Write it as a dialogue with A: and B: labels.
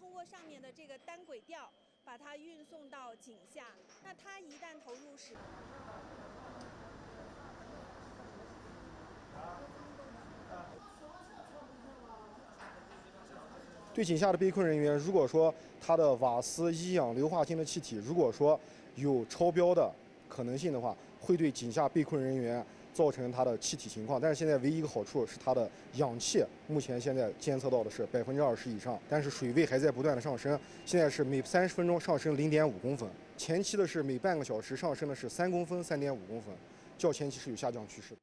A: 通过上面的这个单轨吊，把它运送到井下。那它一旦投入使，
B: 对井下的被困人员，如果说他的瓦斯、一氧硫化氢的气体，如果说有超标的可能性的话，会对井下被困人员造成它的气体情况。但是现在唯一一个好处是它的氧气，目前现在监测到的是百分之二十以上，但是水位还在不断的上升，现在是每三十分钟上升零点五公分，前期的是每半个小时上升的是三公分、三点五公分，较前期是有下降趋势的。